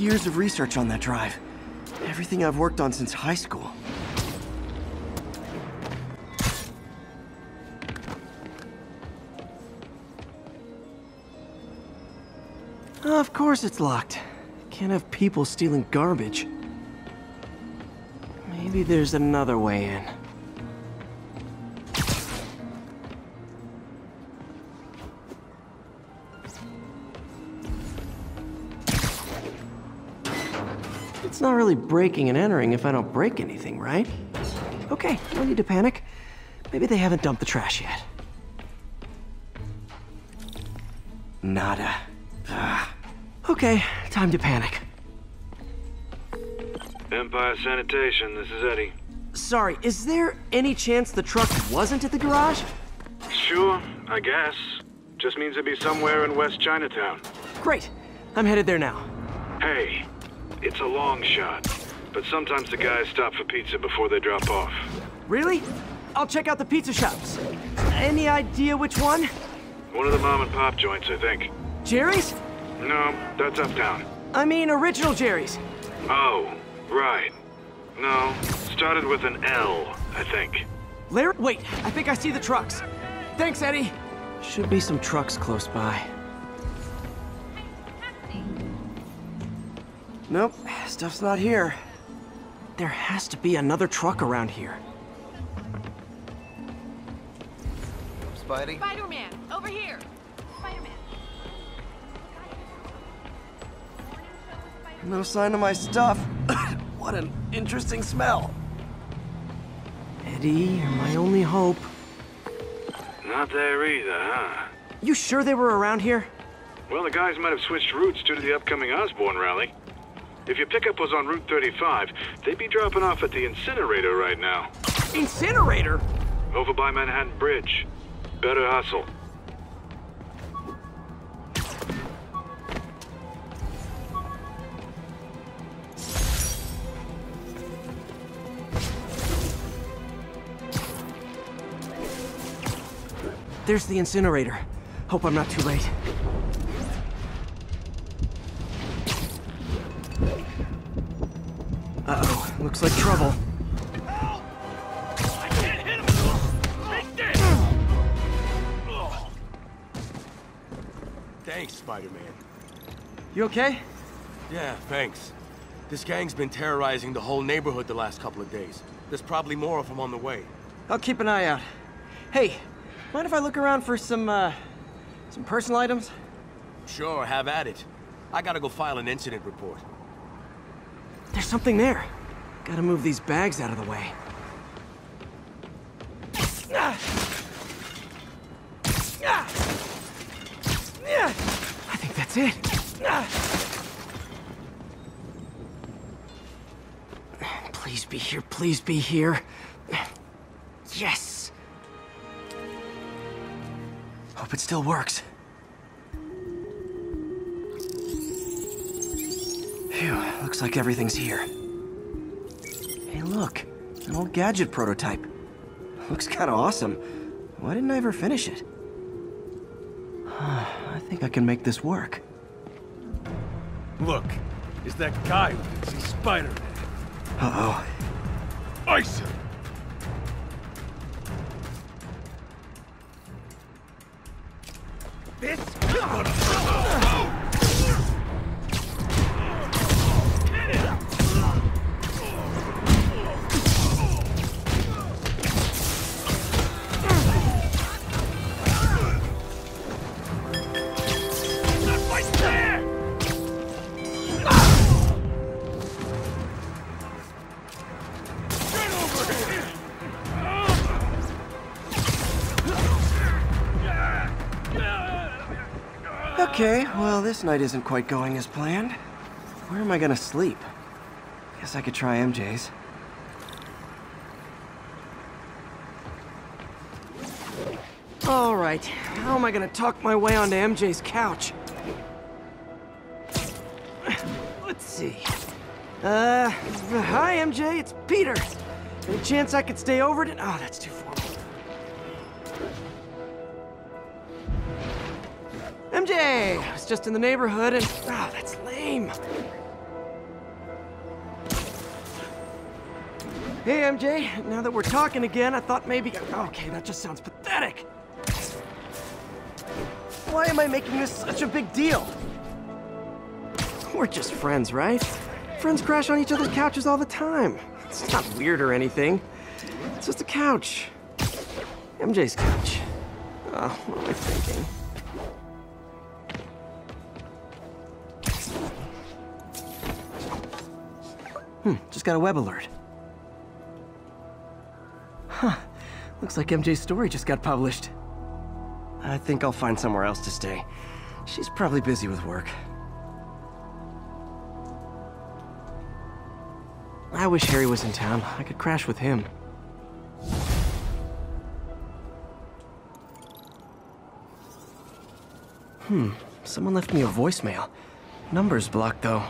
Years of research on that drive. Everything I've worked on since high school. Of course it's locked. Can't have people stealing garbage. Maybe there's another way in. It's not really breaking and entering if I don't break anything, right? Okay, no need to panic. Maybe they haven't dumped the trash yet. Nada. Ah. Okay, time to panic. Empire Sanitation, this is Eddie. Sorry, is there any chance the truck wasn't at the garage? Sure, I guess. Just means it'd be somewhere in West Chinatown. Great, I'm headed there now. Hey, it's a long shot, but sometimes the guys stop for pizza before they drop off. Really? I'll check out the pizza shops. Any idea which one? One of the mom and pop joints, I think. Jerry's? No, that's uptown. I mean, original Jerry's. Oh, right. No, started with an L, I think. Larry? Wait, I think I see the trucks. Thanks, Eddie. Should be some trucks close by. Nope, stuff's not here. There has to be another truck around here. Spidey? Spider-Man, over here. Spider-Man. No sign of my stuff. what an interesting smell. Eddie, you're my only hope. Not there either, huh? You sure they were around here? Well, the guys might have switched routes due to the upcoming Osborn rally. If your pickup was on Route 35, they'd be dropping off at the incinerator right now, Incinerator? over by Manhattan Bridge. Better hustle. There's the incinerator. Hope I'm not too late. Trouble. Thanks, Spider-Man. You okay? Yeah, thanks. This gang's been terrorizing the whole neighborhood the last couple of days. There's probably more of them on the way. I'll keep an eye out. Hey, mind if I look around for some, uh, some personal items? Sure, have at it. I gotta go file an incident report. There's something there. Gotta move these bags out of the way. I think that's it. Please be here, please be here. Yes! Hope it still works. Phew, looks like everything's here. Hey, look, an old gadget prototype. Looks kinda awesome. Why didn't I ever finish it? I think I can make this work. Look, it's that guy who thinks he's Spider-Man. Uh-oh. Ice him! This well, this night isn't quite going as planned. Where am I gonna sleep? Guess I could try MJ's. All right, how am I gonna talk my way onto MJ's couch? Let's see. Uh, hi MJ, it's Peter. Any chance I could stay over to- Oh, that's too formal. MJ! I was just in the neighborhood and... Oh, that's lame. Hey, MJ. Now that we're talking again, I thought maybe... Okay, that just sounds pathetic. Why am I making this such a big deal? We're just friends, right? Friends crash on each other's couches all the time. It's not weird or anything. It's just a couch. MJ's couch. Oh, what am I thinking? Hmm, just got a web alert. Huh, looks like MJ's story just got published. I think I'll find somewhere else to stay. She's probably busy with work. I wish Harry was in town. I could crash with him. Hmm, someone left me a voicemail. Number's blocked, though.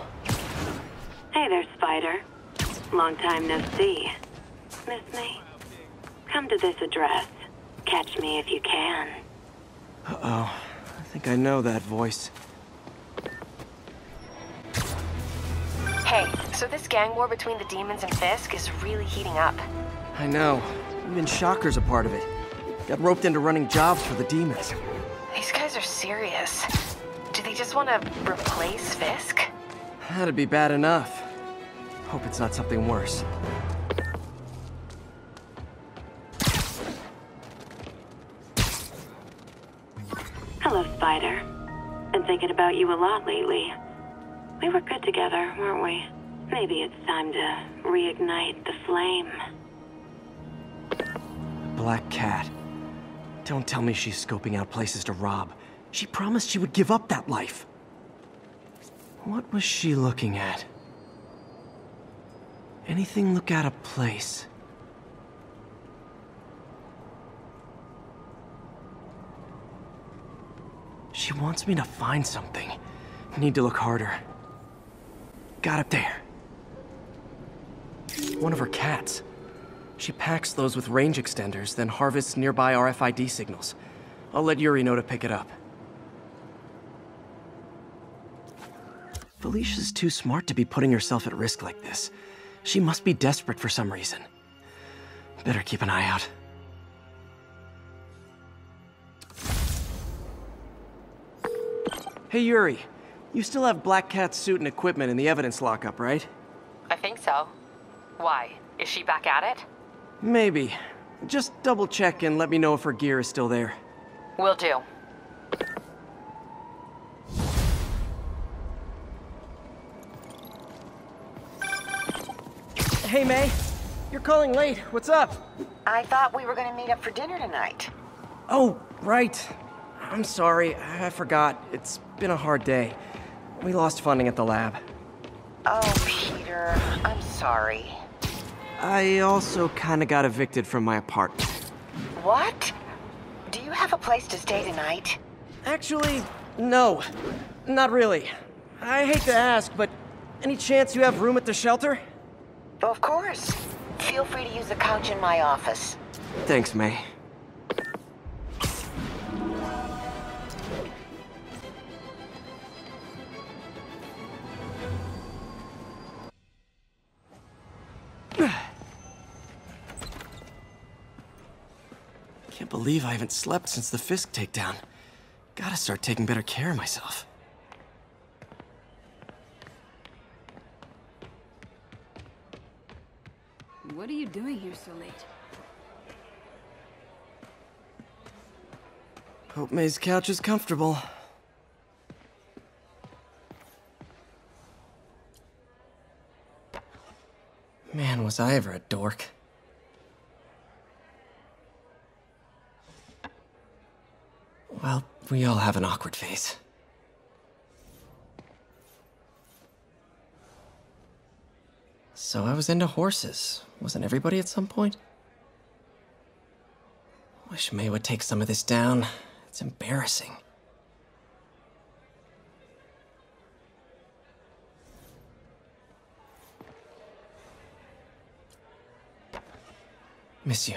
Hey there, Spider. Long time no see. Miss me? Come to this address. Catch me if you can. Uh-oh. I think I know that voice. Hey, so this gang war between the demons and Fisk is really heating up. I know. Even Shocker's a part of it. Got roped into running jobs for the demons. These guys are serious. Do they just want to replace Fisk? That'd be bad enough. Hope it's not something worse. Hello, Spider. Been thinking about you a lot lately. We were good together, weren't we? Maybe it's time to reignite the flame. Black Cat. Don't tell me she's scoping out places to rob. She promised she would give up that life. What was she looking at? Anything look out of place? She wants me to find something. Need to look harder. Got up there. One of her cats. She packs those with range extenders, then harvests nearby RFID signals. I'll let Yuri know to pick it up. Felicia's too smart to be putting herself at risk like this. She must be desperate for some reason. Better keep an eye out. Hey Yuri, you still have Black Cat's suit and equipment in the evidence lockup, right? I think so. Why? Is she back at it? Maybe. Just double check and let me know if her gear is still there. Will do. Hey May, you're calling late. What's up? I thought we were gonna meet up for dinner tonight. Oh, right. I'm sorry, I forgot. It's been a hard day. We lost funding at the lab. Oh, Peter, I'm sorry. I also kinda got evicted from my apartment. What? Do you have a place to stay tonight? Actually, no. Not really. I hate to ask, but any chance you have room at the shelter? Of course. Feel free to use the couch in my office. Thanks, May. Can't believe I haven't slept since the Fisk takedown. Gotta start taking better care of myself. What are you doing here so late? Hope May's couch is comfortable. Man, was I ever a dork. Well, we all have an awkward phase. So I was into horses. Wasn't everybody at some point? Wish May would take some of this down. It's embarrassing. Miss you.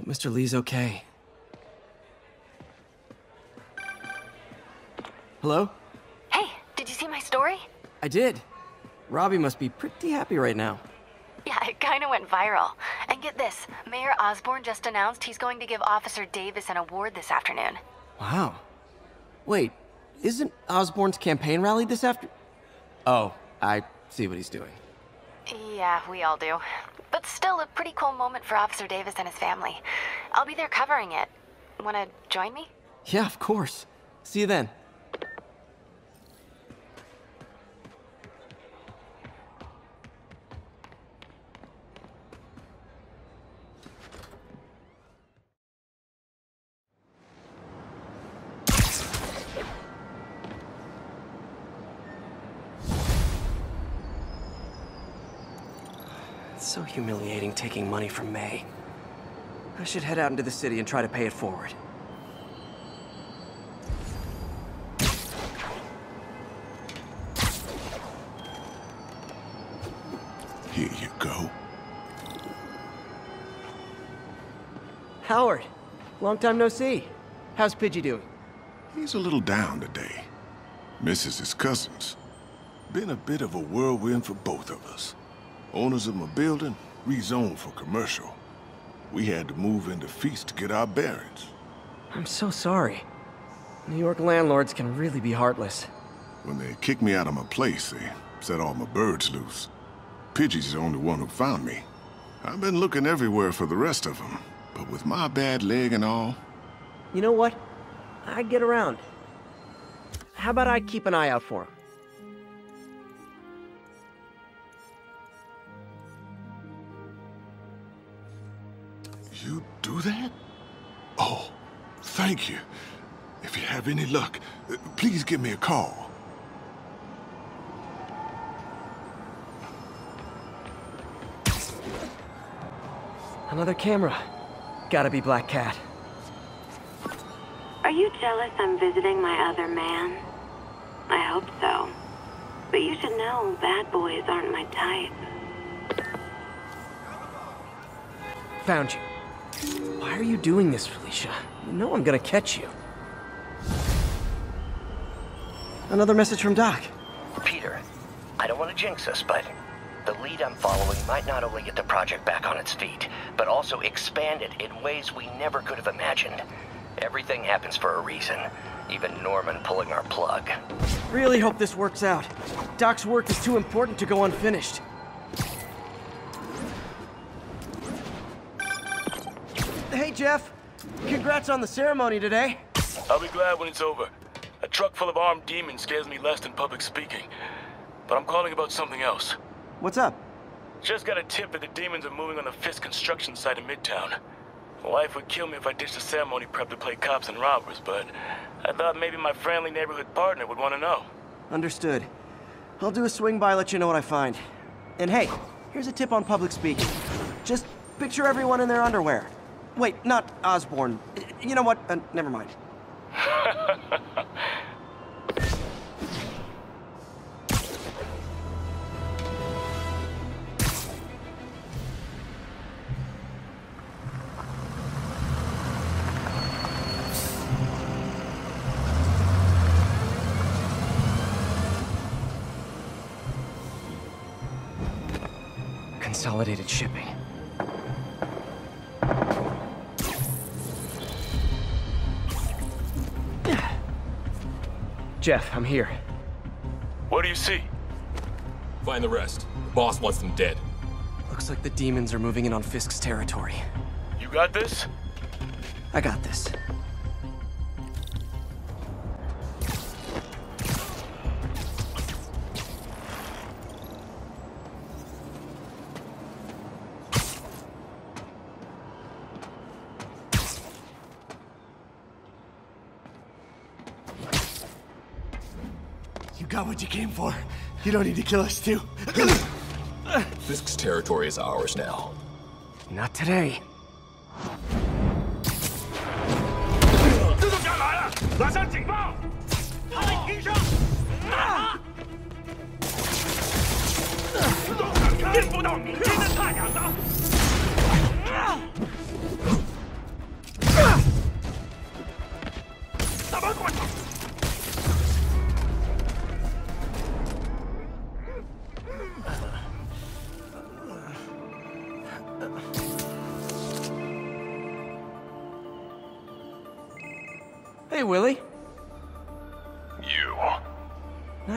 Hope Mr. Lee's okay. Hello? Hey, did you see my story? I did. Robbie must be pretty happy right now. Yeah, it kind of went viral. And get this Mayor Osborn just announced he's going to give Officer Davis an award this afternoon. Wow. Wait, isn't Osborn's campaign rally this after? Oh, I see what he's doing. Yeah, we all do. But still a pretty cool moment for Officer Davis and his family. I'll be there covering it. Wanna join me? Yeah, of course. See you then. Taking money from May. I should head out into the city and try to pay it forward. Here you go. Howard, long time no see. How's Pidgey doing? He's a little down today. Misses his cousins. Been a bit of a whirlwind for both of us. Owners of my building rezoned for commercial. We had to move into Feast to get our bearings. I'm so sorry. New York landlords can really be heartless. When they kicked me out of my place, they set all my birds loose. Pidgey's the only one who found me. I've been looking everywhere for the rest of them, but with my bad leg and all, You know what? I get around. How about I keep an eye out for him? Do that? Oh, thank you. If you have any luck, uh, please give me a call. Another camera. Gotta be Black Cat. Are you jealous I'm visiting my other man? I hope so. But you should know bad boys aren't my type. Found you. Why are you doing this, Felicia? You know I'm gonna catch you. Another message from Doc. Peter, I don't want to jinx us, but the lead I'm following might not only get the project back on its feet, but also expand it in ways we never could have imagined. Everything happens for a reason, even Norman pulling our plug. Really hope this works out. Doc's work is too important to go unfinished. Jeff. Congrats on the ceremony today. I'll be glad when it's over. A truck full of armed demons scares me less than public speaking. But I'm calling about something else. What's up? Just got a tip that the demons are moving on the Fisk construction site in Midtown. Life would kill me if I ditched the ceremony prep to play cops and robbers, but I thought maybe my friendly neighborhood partner would want to know. Understood. I'll do a swing by, let you know what I find. And hey, here's a tip on public speaking. Just picture everyone in their underwear. Wait, not Osborn. You know what? Uh, never mind. Consolidated shipping. Jeff, I'm here. What do you see? Find the rest. The boss wants them dead. Looks like the demons are moving in on Fisk's territory. You got this? I got this. Came for. You don't need to kill us, too. Fisk's territory is ours now. Not today.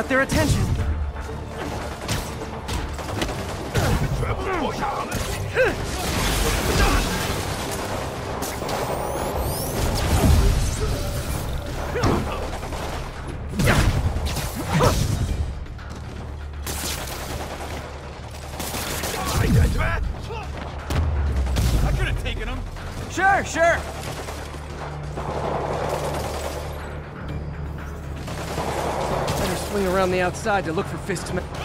Got their attention. Outside to look for Fisk's men.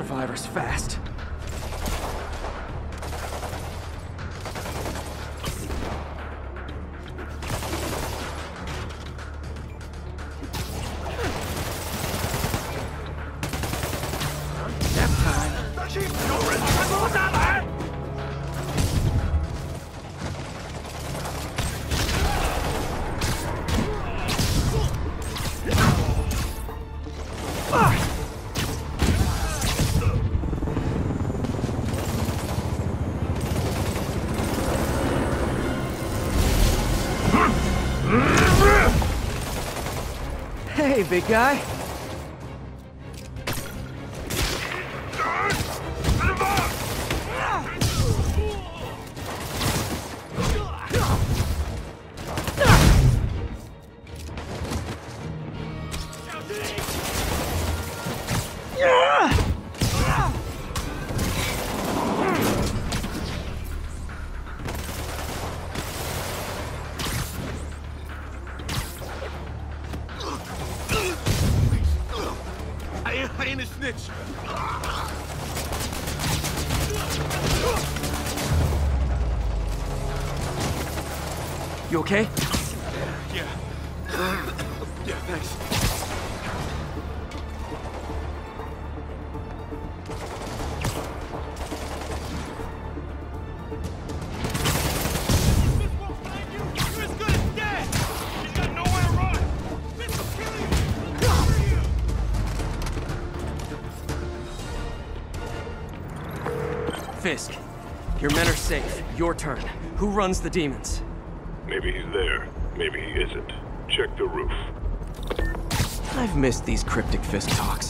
Survivors fast. Big guy. Runs the demons? Maybe he's there. Maybe he isn't. Check the roof. I've missed these cryptic Fisk talks.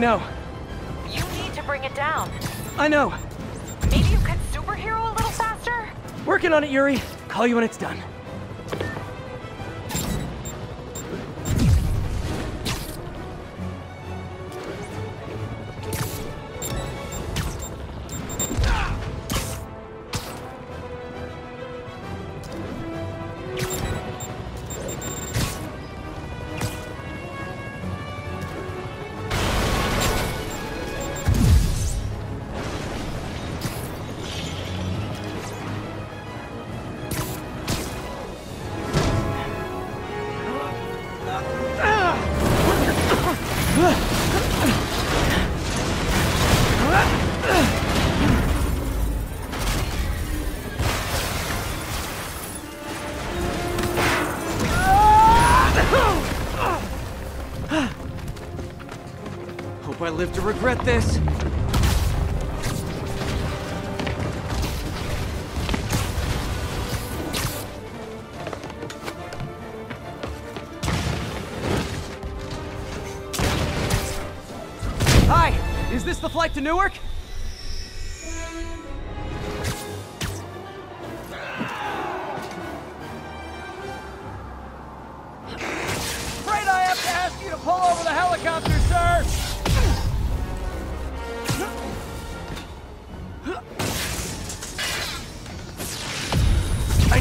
Know. You need to bring it down. I know. Maybe you could superhero a little faster? Working on it, Yuri. Call you when it's done. Live to regret this. Hi, is this the flight to Newark?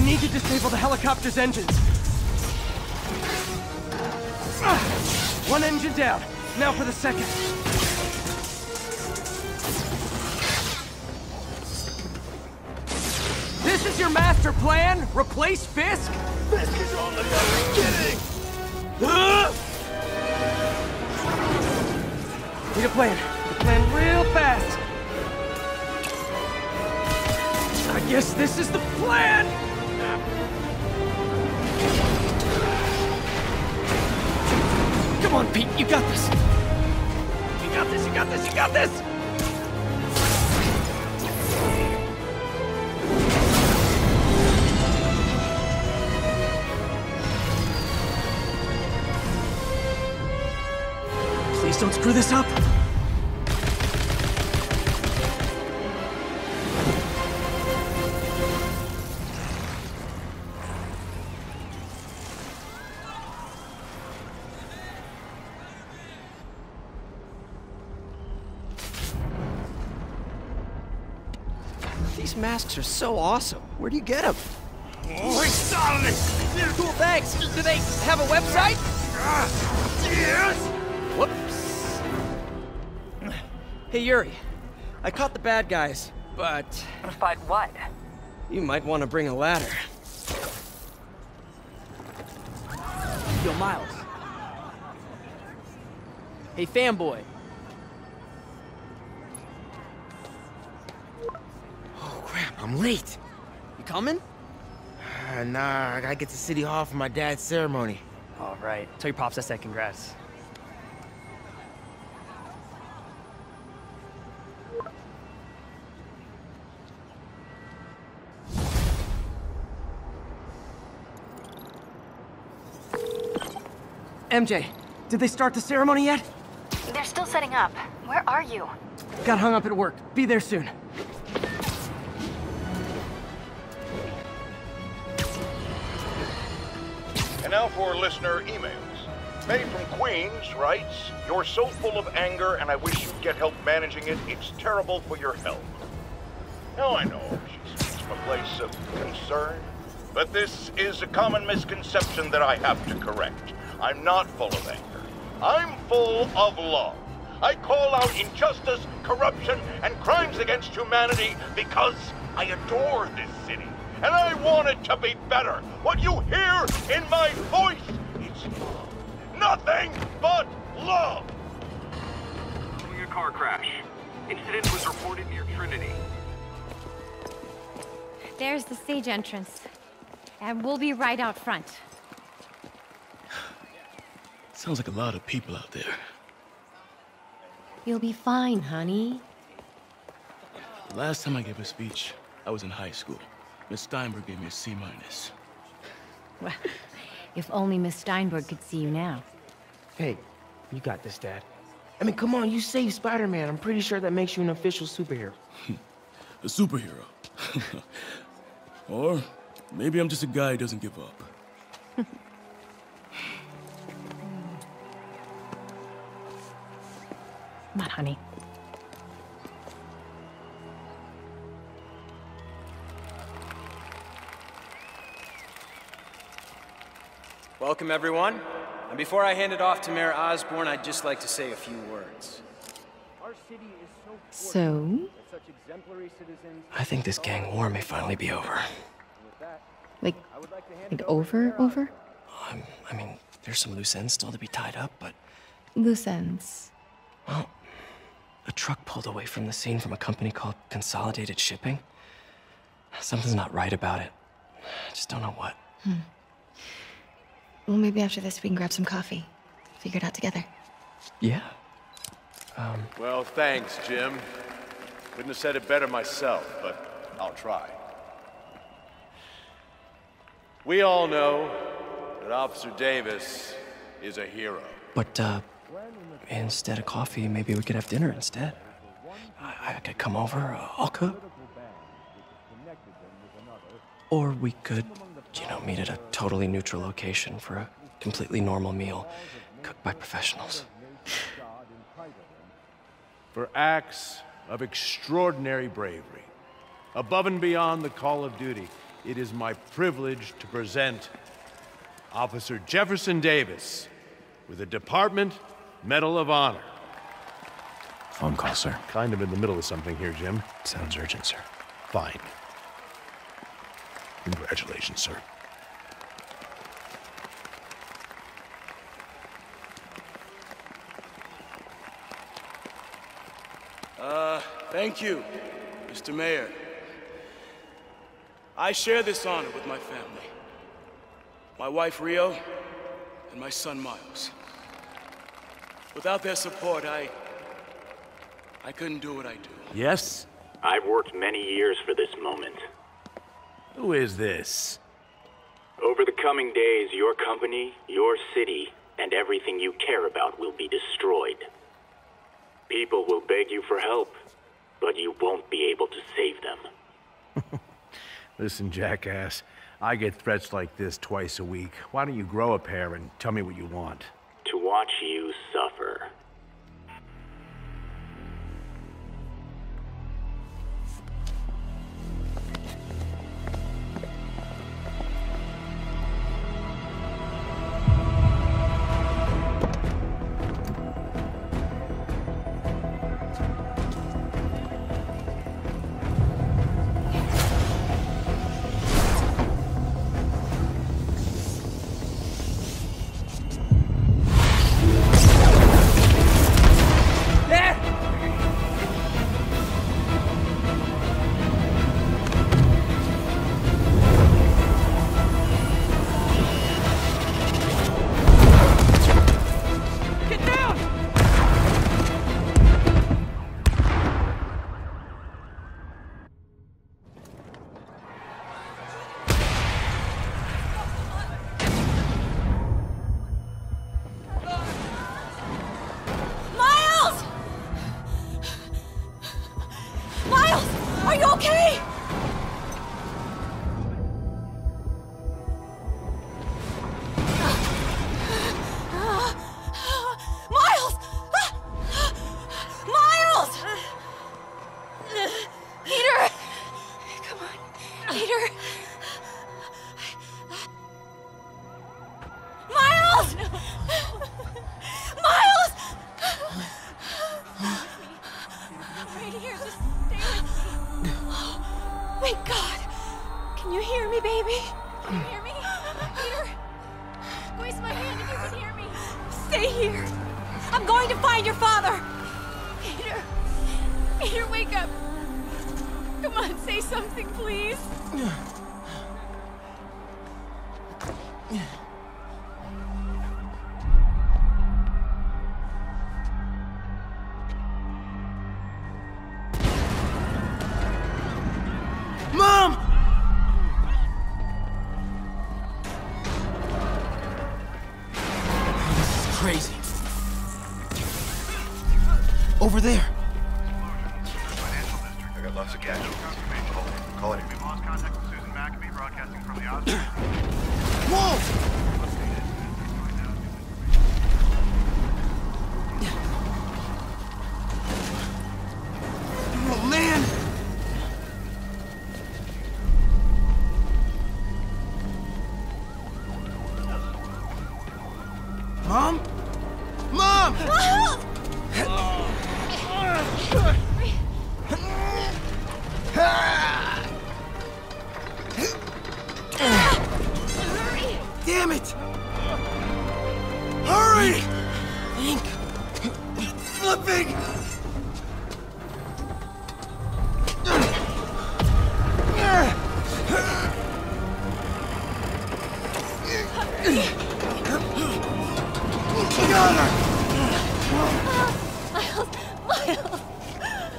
Need to disable the helicopter's engines. Ah, One engine down. Now for the second. This is your master plan? Replace Fisk? Fisk is only the beginning! Need a plan. A plan real fast. I guess this is the plan! On, Pete, you got this! You got this, you got this, you got this! Please don't screw this up! Masks are so awesome. Where do you get them? Oh, solid! Cool, thanks. Do they have a website? Yes! Whoops. Hey, Yuri. I caught the bad guys, but... But what? You might want to bring a ladder. Yo, Miles. Hey, fanboy. I'm late. You coming? Uh, nah, I gotta get to City Hall for my dad's ceremony. All right. Tell your pops I said congrats. MJ, did they start the ceremony yet? They're still setting up. Where are you? Got hung up at work. Be there soon. And now for listener emails. May from Queens writes, You're so full of anger and I wish you'd get help managing it. It's terrible for your health. Now I know she speaks from a place of concern, but this is a common misconception that I have to correct. I'm not full of anger. I'm full of love. I call out injustice, corruption, and crimes against humanity because I adore this city. And I want it to be better. What you hear in my voice, it's love. Nothing but love. A car crash. Incident was reported near Trinity. There's the stage entrance. And we'll be right out front. Sounds like a lot of people out there. You'll be fine, honey. The last time I gave a speech, I was in high school. Miss Steinberg gave me a C minus. Well, if only Miss Steinberg could see you now. Hey, you got this, Dad. I mean, come on, you saved Spider-Man. I'm pretty sure that makes you an official superhero. a superhero. or maybe I'm just a guy who doesn't give up. Come on, honey. Welcome, everyone. And before I hand it off to Mayor Osborn, I'd just like to say a few words. So? I think this gang war may finally be over. Like, like over, over? Um, I mean, there's some loose ends still to be tied up, but, Loose ends. well, a truck pulled away from the scene from a company called Consolidated Shipping. Something's not right about it. I just don't know what. Hmm. Well, maybe after this we can grab some coffee. Figure it out together. Yeah. Um, Well, thanks, Jim. Couldn't have said it better myself, but I'll try. We all know that Officer Davis is a hero. but, uh, instead of coffee, maybe we could have dinner instead. I, I could come over, uh, I'll cook. Or we could, you know, meet at a totally neutral location for a completely normal meal, cooked by professionals. For acts of extraordinary bravery, above and beyond the call of duty, it is my privilege to present Officer Jefferson Davis with the Department Medal of Honor. Phone call, sir. Kind of in the middle of something here, Jim. Sounds urgent, sir. Fine. Congratulations, sir. Uh, thank you, Mr. Mayor. I share this honor with my family. My wife, Rio, and my son, Miles. Without their support, I... I couldn't do what I do. Yes? I've worked many years for this moment. Who is this? Over the coming days, your company, your city, and everything you care about will be destroyed. People will beg you for help, but you won't be able to save them. Listen, jackass. I get threats like this twice a week. Why don't you grow a pair and tell me what you want? To watch you suffer. Miles, Miles.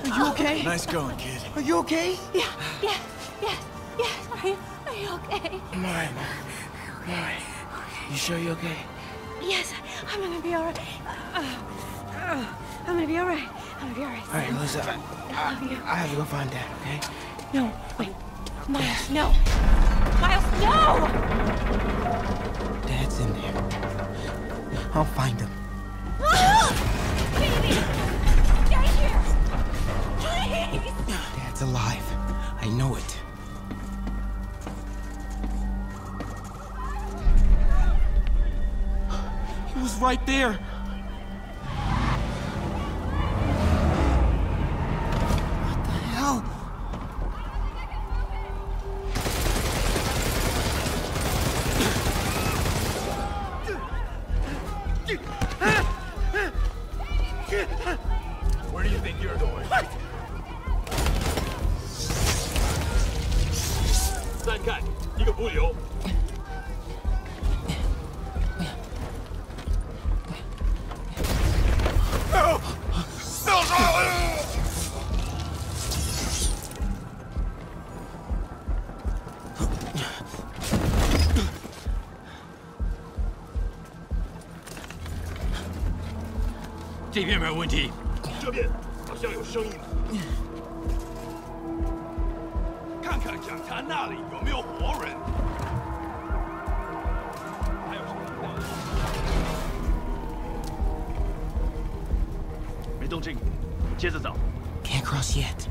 Are you okay? Nice going, kid. Are you okay? Yeah, yeah, yeah, yeah. Are you, are you okay? I'm alright, Mom. I'm alright. You sure you're okay? Yes, I'm gonna be alright. Uh, uh, I'm gonna be alright. I'm gonna be alright. Alright, Melissa. I, I love you. I have to go find Dad, okay? No, wait. Miles, no. Miles, no! Dad's in there. I'll find him. Ah! Baby! Stay here! Please! Dad's alive. I know it. He was right there. 边没有问题。这边好像有声音。看看讲坛那里有没有活人。还有什么？没动静，接着找。Can't cross yet.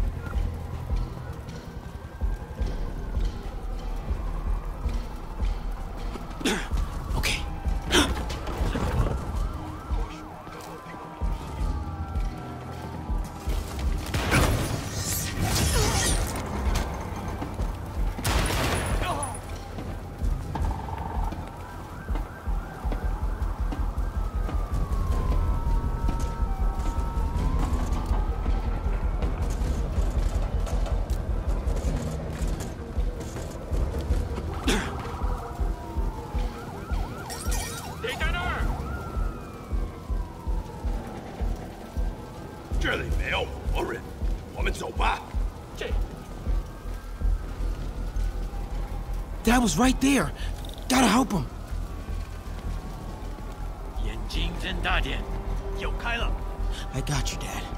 guy was right there. Gotta help him. I got you, Dad.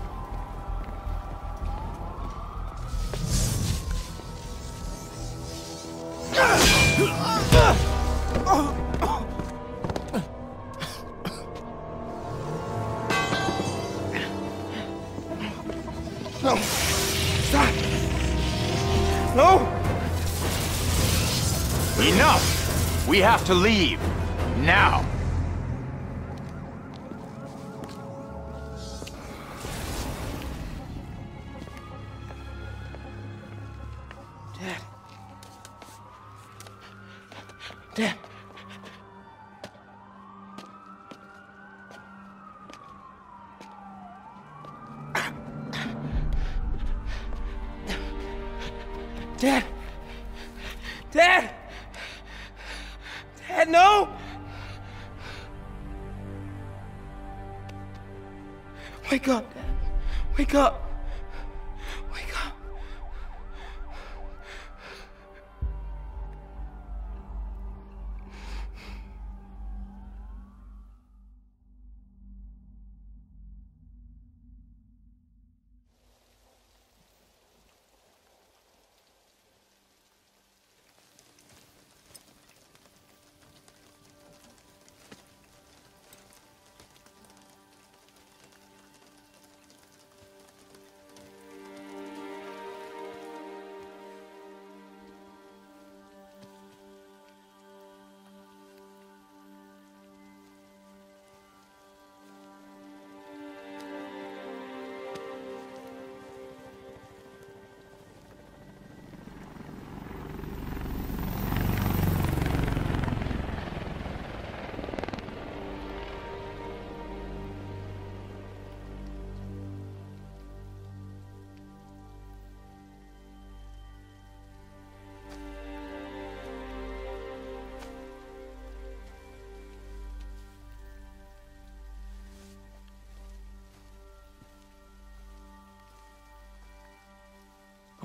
To leave. Now. No. Wake up, Dad. Wake up.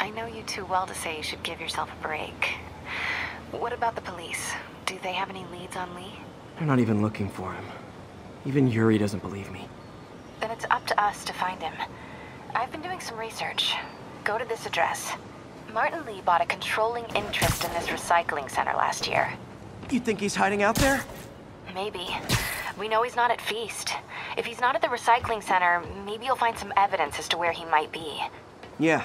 I know you too well to say you should give yourself a break. What about the police? Do they have any leads on Lee? They're not even looking for him. Even Yuri doesn't believe me. Then it's up to us to find him. I've been doing some research. Go to this address. Martin Lee bought a controlling interest in this recycling center last year. You think he's hiding out there? Maybe. We know he's not at Feast. If he's not at the recycling center, maybe you'll find some evidence as to where he might be. Yeah.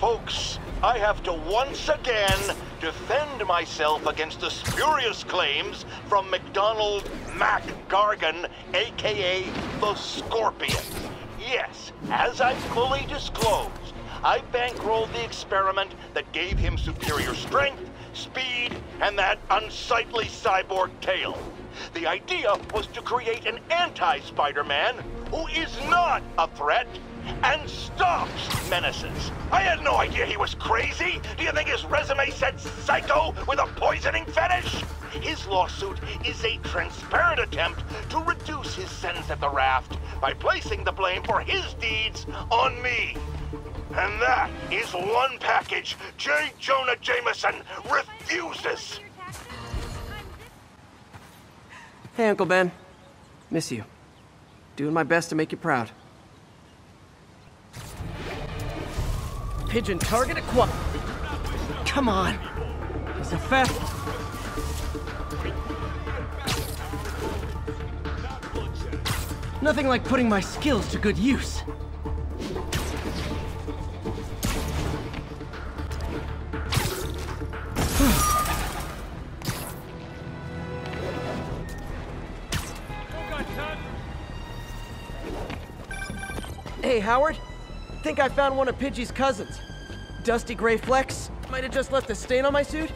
Folks, I have to once again defend myself against the spurious claims from MacDonald Mac Gargan, aka the Scorpion. Yes, as I fully disclosed, I bankrolled the experiment that gave him superior strength, speed, and that unsightly cyborg tail. The idea was to create an anti-Spider-Man who is not a threat and stops menaces. I had no idea he was crazy. Do you think his resume said psycho with a poisoning fetish? His lawsuit is a transparent attempt to reduce his sentence at the raft by placing the blame for his deeds on me. And that is one package J. Jonah Jameson refuses. Hey, Uncle Ben. Miss you. Doing my best to make you proud. Pigeon target acquired. Come on. He's a fast. Nothing like putting my skills to good use. Hey, Howard. Think I found one of Pidgey's cousins. Dusty gray flecks. Might have just left a stain on my suit.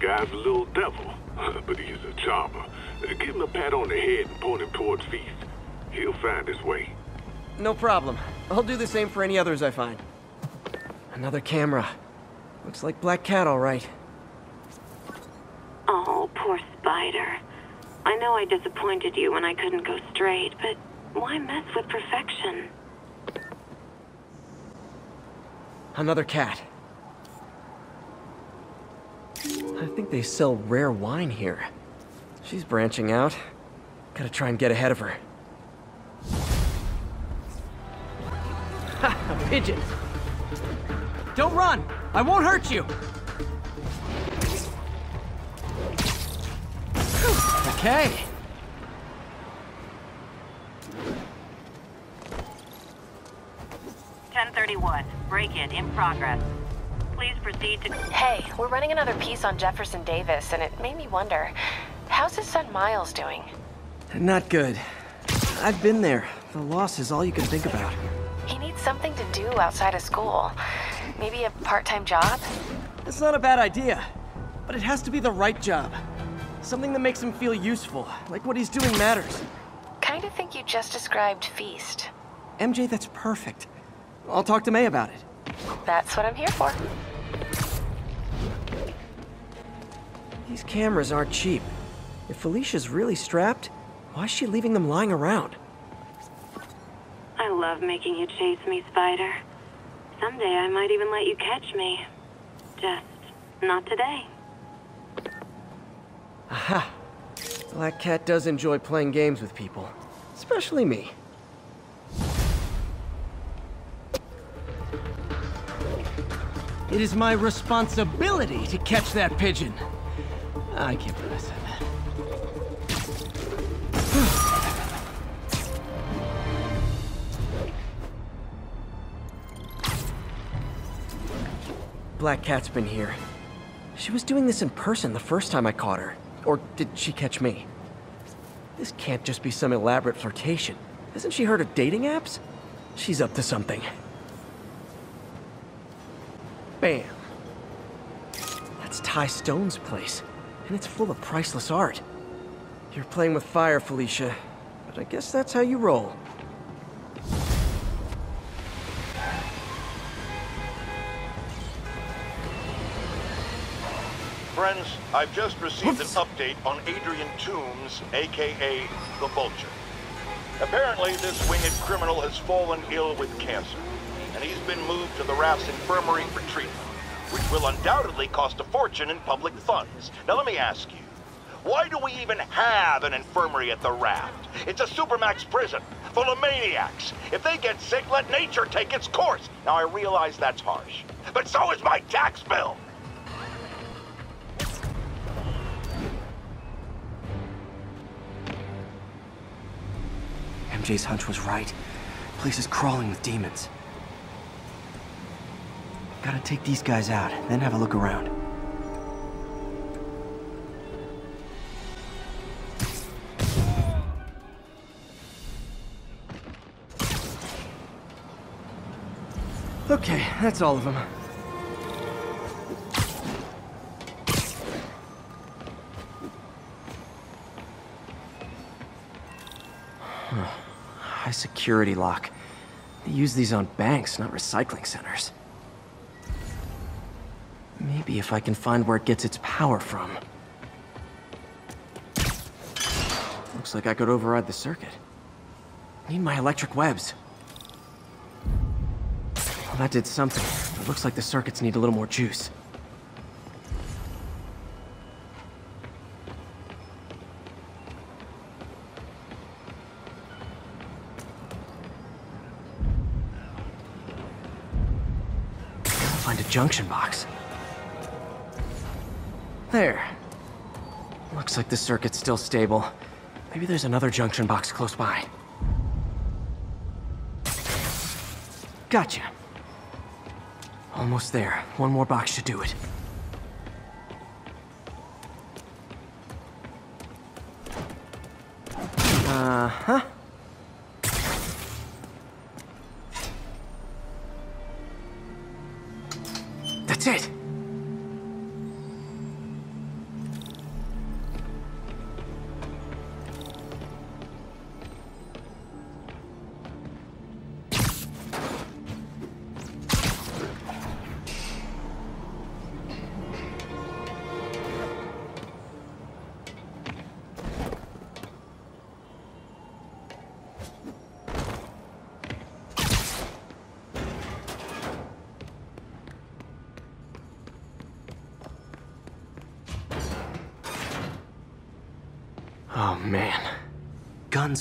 Guy's a little devil, but he's a charmer. Uh, give him a pat on the head and point him towards Feast. He'll find his way. No problem. I'll do the same for any others I find. Another camera. Looks like Black Cat, all right. Oh, poor Spider. I know I disappointed you when I couldn't go straight, but why mess with perfection? Another cat. I think they sell rare wine here. She's branching out. Gotta try and get ahead of her. Ha! A pigeon! Don't run! I won't hurt you! Okay. Ten thirty-one. Break-in in progress. Please proceed to. Hey, we're running another piece on Jefferson Davis, and it made me wonder how's his son Miles doing? Not good. I've been there. The loss is all you can think about. He needs something to do outside of school. Maybe a part time job? It's not a bad idea, but it has to be the right job. Something that makes him feel useful, like what he's doing matters. Kinda think you just described Feast. MJ, that's perfect. I'll talk to May about it. That's what I'm here for. These cameras aren't cheap. If Felicia's really strapped, why is she leaving them lying around? I love making you chase me, Spider. Someday I might even let you catch me. Just not today. Aha! Black Cat does enjoy playing games with people. Especially me. It is my responsibility to catch that pigeon. I can't believe I said that. Black Cat's been here. She was doing this in person the first time I caught her. Or did she catch me? This can't just be some elaborate flirtation. Hasn't she heard of dating apps? She's up to something. Bam. That's Ty Stone's place, and it's full of priceless art. You're playing with fire, Felicia, but I guess that's how you roll. Friends, I've just received an update on Adrian Toombs, aka the Vulture. Apparently, this winged criminal has fallen ill with cancer, he's been moved to the Raft's infirmary for treatment, which will undoubtedly cost a fortune in public funds. Now, let me ask you, why do we even have an infirmary at the Raft? It's a supermax prison, full of maniacs. If they get sick, let nature take its course. Now, I realize that's harsh, but so is my tax bill. MJ's hunch was right. Place is crawling with demons. Gotta take these guys out, then have a look around. Okay, that's all of them. High security lock. They use these on banks, not recycling centers. Maybe if I can find where it gets its power from. Looks like I could override the circuit. Need my electric webs. Well, that did something. It looks like the circuits need a little more juice. Find a junction box. There. Looks like the circuit's still stable. Maybe there's another junction box close by. Gotcha. Almost there. One more box should do it. Uh-huh.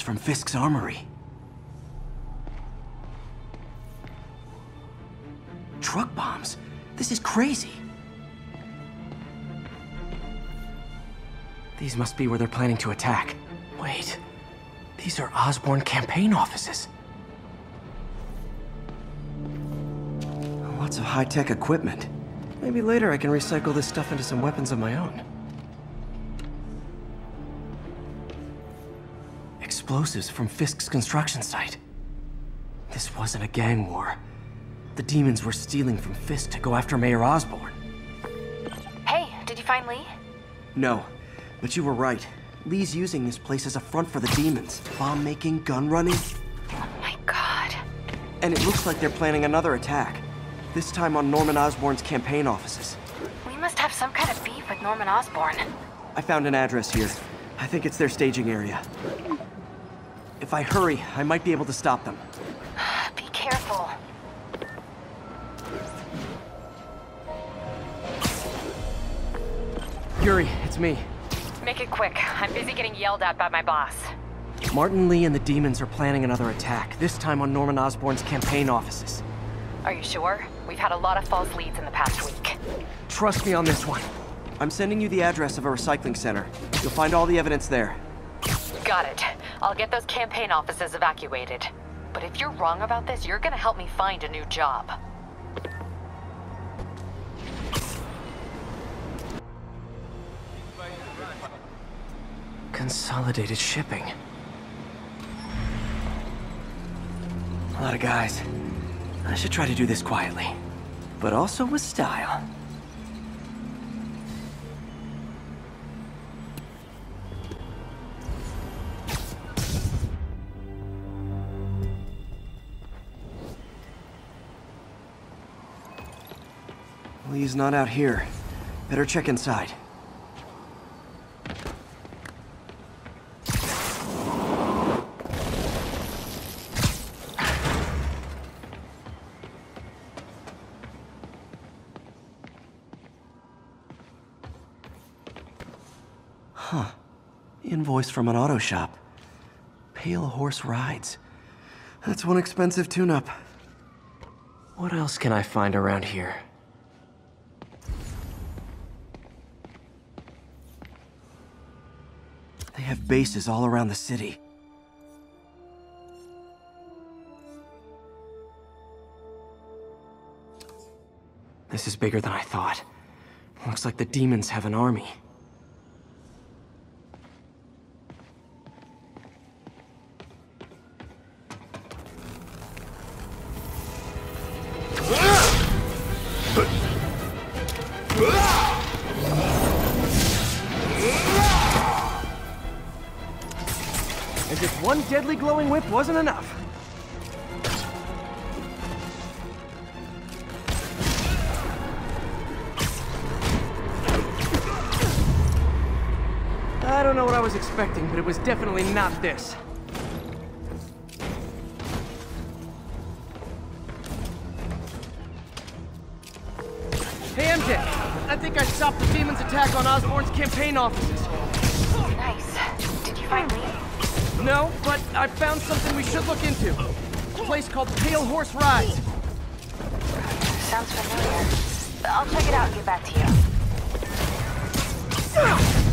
From Fisk's armory. Truck bombs? This is crazy. These must be where they're planning to attack. Wait. These are Osborn campaign offices. Lots of high-tech equipment. Maybe later I can recycle this stuff into some weapons of my own. Explosives from Fisk's construction site. This wasn't a gang war. The demons were stealing from Fisk to go after Mayor Osborn. Hey, did you find Lee? No, but you were right. Lee's using this place as a front for the demons. Bomb making, gun running. Oh my god. And it looks like they're planning another attack. this time on Norman Osborn's campaign offices. We must have some kind of beef with Norman Osborn. I found an address here. I think it's their staging area. If I hurry, I might be able to stop them. Be careful. Yuri, it's me. Make it quick. I'm busy getting yelled at by my boss. Martin Lee and the demons are planning another attack, this time on Norman Osborn's campaign offices. Are you sure? We've had a lot of false leads in the past week. Trust me on this one. I'm sending you the address of a recycling center. You'll find all the evidence there. Got it. I'll get those campaign offices evacuated. But if you're wrong about this, you're gonna help me find a new job. Consolidated shipping. A lot of guys. I should try to do this quietly. But also with style. Lee's not out here. Better check inside. Huh. Invoice from an auto shop. Pale Horse Rides. That's one expensive tune-up. What else can I find around here? Bases all around the city. This is bigger than I thought. Looks like the demons have an army. This. Hey, MJ. I think I stopped the demon's attack on Osborn's campaign offices. Nice. Did you find Lee? No, but I found something we should look into. A place called Pale Horse Rides. Sounds familiar. I'll check it out and get back to you.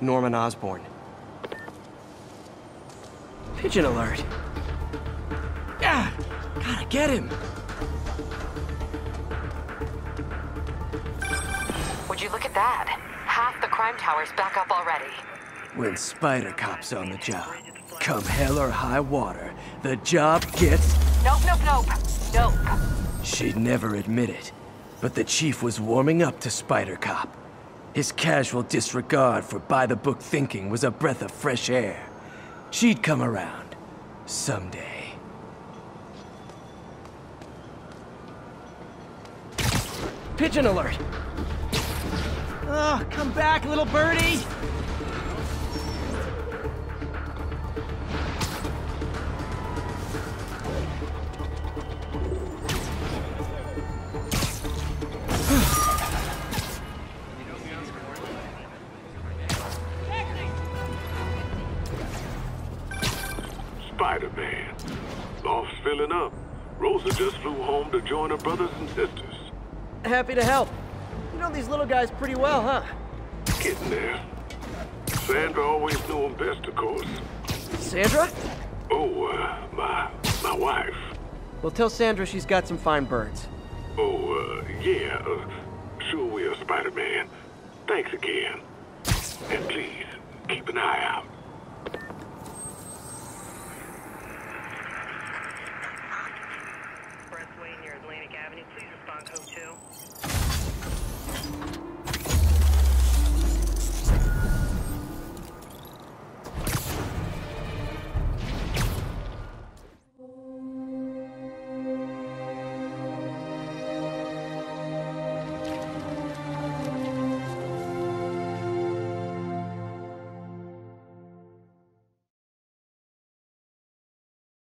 Norman Osborn. Pigeon alert. Yeah, Gotta get him! Would you look at that? Half the crime tower's back up already. When Spider Cop's on the job, come hell or high water, the job gets... Nope, nope, nope. Nope. She'd never admit it, but the chief was warming up to Spider Cop. His casual disregard for by-the-book thinking was a breath of fresh air. She'd come around. Someday. Pigeon alert! Oh, come back, little birdie! To join her brothers and sisters. Happy to help. You know these little guys pretty well, huh? Getting there. Sandra always knew him best, of course. Sandra? Oh, uh, my, my wife. Well, tell Sandra she's got some fine birds. Oh, uh, yeah, uh, sure will, Spider-Man. Thanks again. And please, keep an eye out.